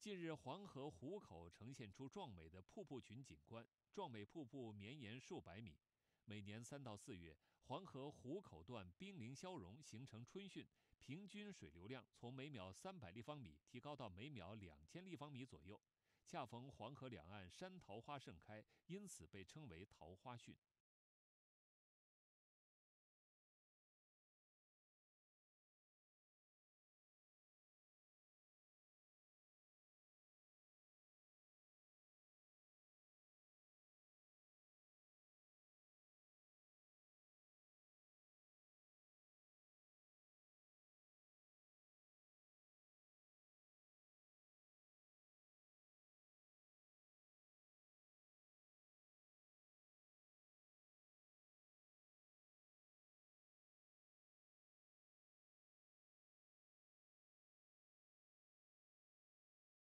近日，黄河壶口呈现出壮美的瀑布群景观，壮美瀑布绵延数百米。每年三到四月，黄河壶口段冰凌消融，形成春汛，平均水流量从每秒三百立方米提高到每秒两千立方米左右。恰逢黄河两岸山桃花盛开，因此被称为桃花汛。